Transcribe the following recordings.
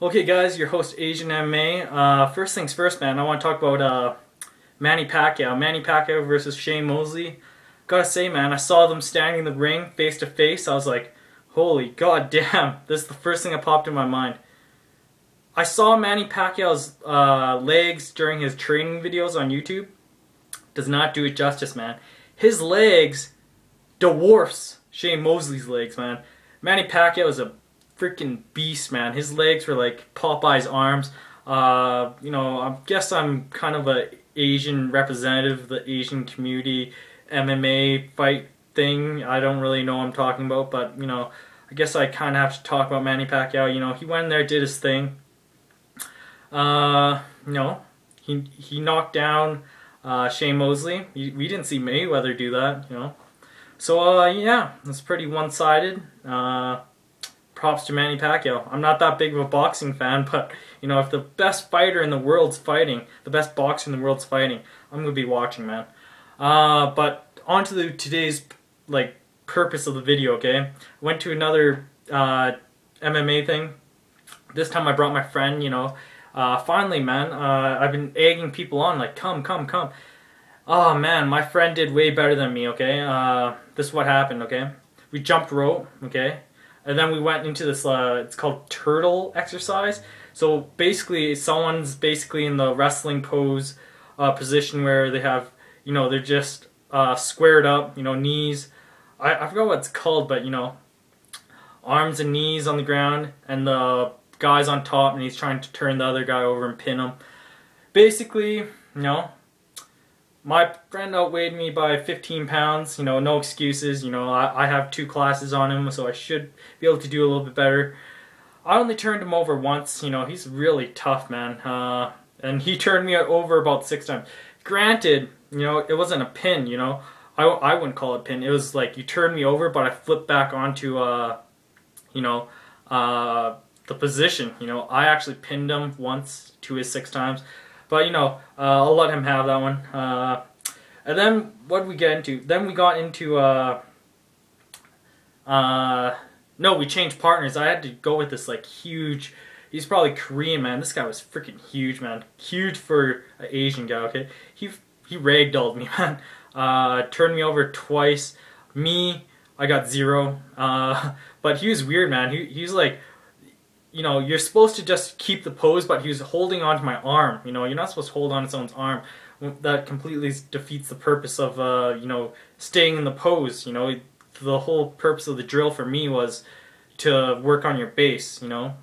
Okay, guys, your host Asian MMA. Uh, first things first, man. I want to talk about uh, Manny Pacquiao. Manny Pacquiao versus Shane Mosley. Gotta say, man, I saw them standing in the ring face to face. I was like, holy god damn! This is the first thing that popped in my mind. I saw Manny Pacquiao's uh, legs during his training videos on YouTube. Does not do it justice, man. His legs dwarfs Shane Mosley's legs, man. Manny Pacquiao is a freaking beast, man. His legs were like Popeye's arms. Uh, you know, I guess I'm kind of a Asian representative of the Asian community MMA fight thing. I don't really know what I'm talking about, but you know, I guess I kind of have to talk about Manny Pacquiao. You know, he went in there, did his thing. Uh, you know, he he knocked down uh, Shane Mosley. He, we didn't see Mayweather do that. You know, so uh, yeah, it's pretty one-sided. Uh, props to Manny Pacquiao. I'm not that big of a boxing fan, but you know, if the best fighter in the world's fighting, the best boxer in the world's fighting, I'm gonna be watching, man. Uh, but on to the today's like purpose of the video. Okay, went to another uh, MMA thing. This time I brought my friend. You know, uh, finally, man. Uh, I've been egging people on, like, come, come, come. Oh man, my friend did way better than me. Okay, uh, this is what happened. Okay, we jumped rope. Okay, and then we went into this uh, it's called turtle exercise. So basically someone's basically in the wrestling pose uh, position where they have you know they're just uh, squared up you know knees. I, I forgot what it's called but you know arms and knees on the ground and the guy's on top and he's trying to turn the other guy over and pin him. Basically you know my friend outweighed me by 15 pounds. You know, no excuses. You know, I, I have two classes on him, so I should be able to do a little bit better. I only turned him over once. You know, he's really tough, man. Uh, and he turned me over about six times. Granted, you know, it wasn't a pin. You know, I, I wouldn't call it pin. It was like you turned me over, but I flipped back onto, uh, you know, uh, the position. You know, I actually pinned him once to his six times. But you know, uh, I'll let him have that one. Uh, and then what we get into? Then we got into uh, uh, no, we changed partners. I had to go with this like huge. He's probably Korean man. This guy was freaking huge, man. Huge for an Asian guy. Okay, he he ragdolled me, man. Uh, turned me over twice. Me, I got zero. Uh, but he was weird, man. He he was like you know, you're supposed to just keep the pose, but he was holding onto my arm. You know, you're not supposed to hold on to someone's arm. That completely defeats the purpose of, uh, you know, staying in the pose. You know, the whole purpose of the drill for me was to work on your base. You know,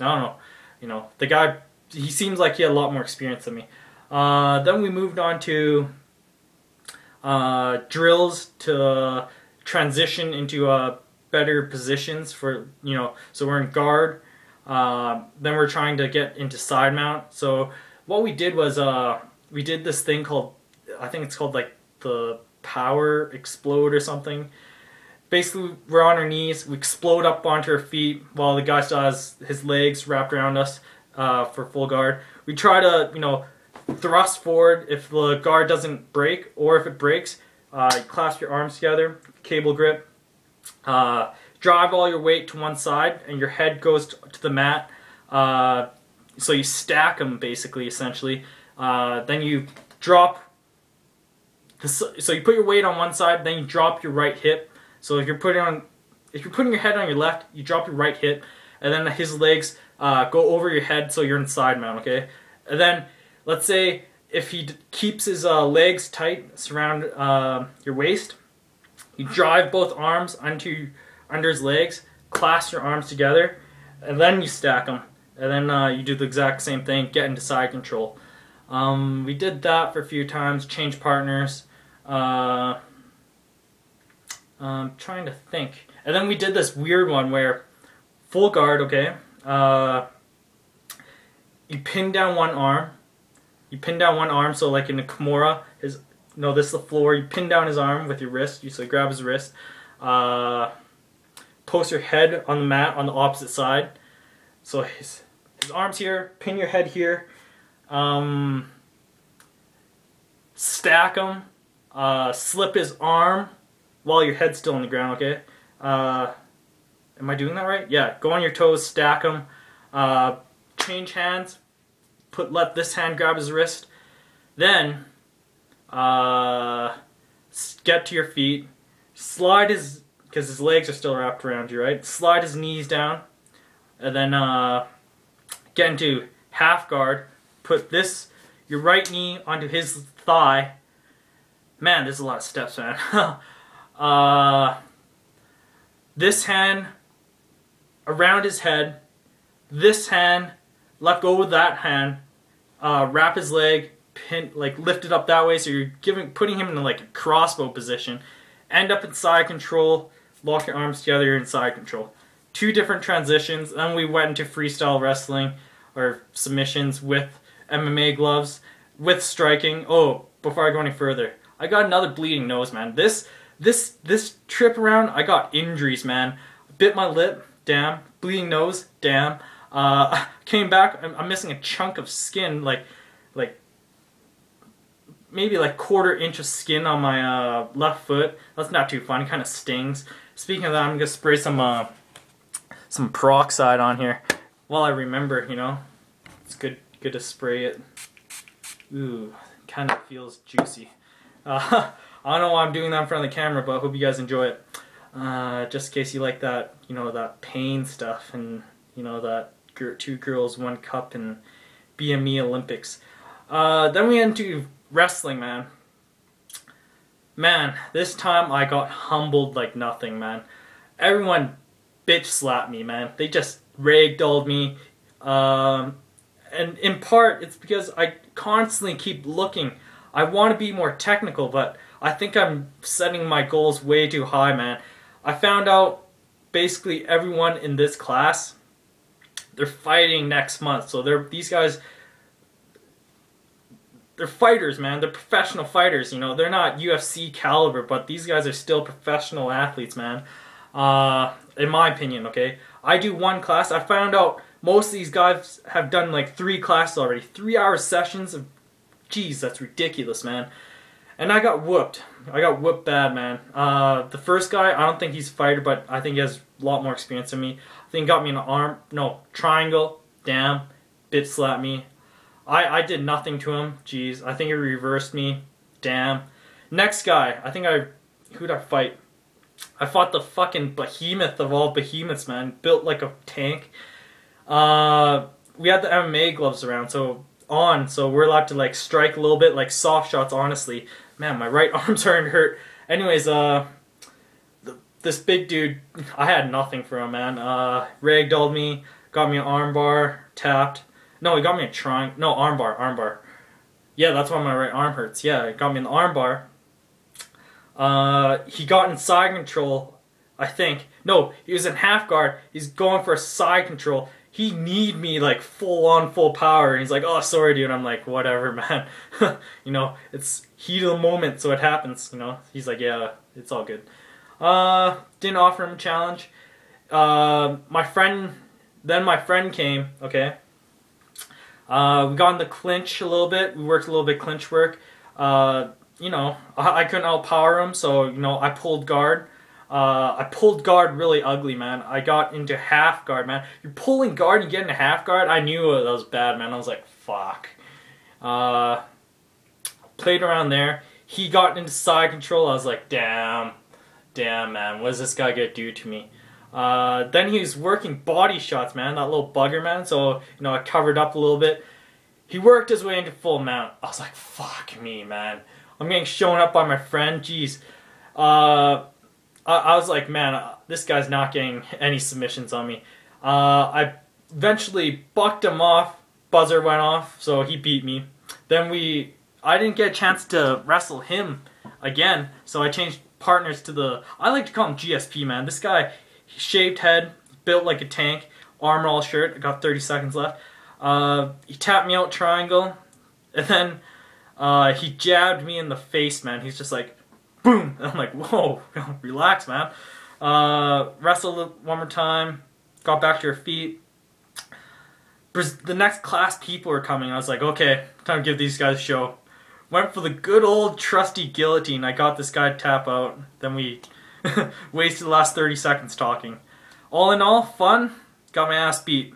I don't know. You know, the guy, he seems like he had a lot more experience than me. Uh, then we moved on to uh, drills to transition into uh, better positions for, you know, so we're in guard uh, then we're trying to get into side mount. So what we did was uh, we did this thing called, I think it's called like the power explode or something. Basically, we're on our knees, we explode up onto our feet while the guy still has his legs wrapped around us uh, for full guard. We try to, you know, thrust forward if the guard doesn't break, or if it breaks, uh, clasp your arms together, cable grip. Uh, drive all your weight to one side and your head goes to the mat. Uh, so you stack them basically, essentially. Uh, then you drop. So you put your weight on one side, then you drop your right hip. So if you're putting on, if you're putting your head on your left, you drop your right hip, and then his legs uh, go over your head, so you're in side mount. Okay, and then let's say if he keeps his uh, legs tight, surround uh, your waist, you drive both arms onto under his legs, clasp your arms together, and then you stack them. And then uh, you do the exact same thing, get into side control. Um, we did that for a few times, change partners. Uh, I'm trying to think. And then we did this weird one where full guard, okay? Uh, you pin down one arm. You pin down one arm, so like in a Kimura, his no, this is the floor. You pin down his arm with your wrist. You so you grab his wrist. Uh, post your head on the mat on the opposite side. So his, his arms here, pin your head here, um, stack them, uh, slip his arm while your head's still on the ground, okay? Uh, am I doing that right? Yeah, go on your toes, stack them, uh, change hands, put let this hand grab his wrist, then uh, get to your feet, slide his because his legs are still wrapped around you, right? Slide his knees down, and then uh, get into half guard. Put this your right knee onto his thigh. Man, there's a lot of steps, man. uh, this hand around his head. This hand, let go with that hand. Uh, wrap his leg, pin, like lift it up that way. So you're giving, putting him in like a crossbow position. End up in side control. Lock your arms together. In side control. Two different transitions. Then we went into freestyle wrestling or submissions with MMA gloves with striking. Oh, before I go any further, I got another bleeding nose, man. This this this trip around, I got injuries, man. Bit my lip, damn. Bleeding nose, damn. Uh, came back, I'm, I'm missing a chunk of skin, like like maybe like quarter inch of skin on my uh, left foot. That's not too fun. Kind of stings. Speaking of that, I'm gonna spray some uh, some peroxide on here. While I remember, you know, it's good good to spray it. Ooh, kind of feels juicy. Uh, I don't know why I'm doing that in front of the camera, but I hope you guys enjoy it. Uh, just in case you like that, you know, that pain stuff and, you know, that two girls, one cup and BME Olympics. Uh, then we into wrestling, man. Man, this time I got humbled like nothing, man. Everyone bitch slapped me, man. They just ragdolled me. Um, and in part, it's because I constantly keep looking. I want to be more technical, but I think I'm setting my goals way too high, man. I found out basically everyone in this class, they're fighting next month. So they're these guys they're fighters, man. They're professional fighters. You know, they're not UFC caliber, but these guys are still professional athletes, man. Uh, in my opinion, okay. I do one class. I found out most of these guys have done like three classes already. Three hour sessions of, jeez, that's ridiculous, man. And I got whooped. I got whooped bad, man. Uh, the first guy, I don't think he's a fighter, but I think he has a lot more experience than me. I think he got me in an arm, no, triangle, damn, bit slapped me. I, I did nothing to him. Jeez, I think he reversed me. Damn. Next guy, I think I, who'd I fight? I fought the fucking behemoth of all behemoths, man. Built like a tank. Uh, we had the MMA gloves around, so on, so we're allowed to like strike a little bit, like soft shots. Honestly, man, my right arm's starting to hurt. Anyways, uh, this big dude, I had nothing for him, man. Uh, ragdolled me, got me an armbar, tapped. No, he got me a triangle. No, armbar, armbar. Yeah, that's why my right arm hurts. Yeah, he got me an armbar. Uh, he got in side control, I think. No, he was in half guard. He's going for a side control. He need me like full on full power. And he's like, oh, sorry, dude. I'm like, whatever, man. you know, it's heat of the moment, so it happens. You know, he's like, yeah, it's all good. Uh, didn't offer him a challenge. Uh, my friend, then my friend came. Okay, uh, we got in the clinch a little bit. We worked a little bit clinch work. Uh, you know, I, I couldn't outpower him, so you know I pulled guard. Uh, I pulled guard really ugly, man. I got into half guard, man. You're pulling guard and you get into half guard. I knew that was bad, man. I was like, fuck. Uh, played around there. He got into side control. I was like, damn, damn, man. What does this guy gonna do to me? Uh, then he was working body shots, man, that little bugger, man. So, you know, I covered up a little bit. He worked his way into full mount. I was like, fuck me, man. I'm getting shown up by my friend. Jeez. Uh, I, I, was like, man, uh, this guy's not getting any submissions on me. Uh, I eventually bucked him off. Buzzer went off, so he beat me. Then we, I didn't get a chance to wrestle him again, so I changed partners to the, I like to call him GSP, man. This guy, shaved head, built like a tank, armor all shirt. I got 30 seconds left. Uh, he tapped me out triangle, and then uh, he jabbed me in the face, man. He's just like, boom. And I'm like, whoa, relax, man. Uh, wrestled one more time, got back to your feet. The next class people were coming. I was like, okay, time to give these guys a show. Went for the good old trusty guillotine. I got this guy to tap out. Then we Wasted the last 30 seconds talking. All in all, fun. Got my ass beat.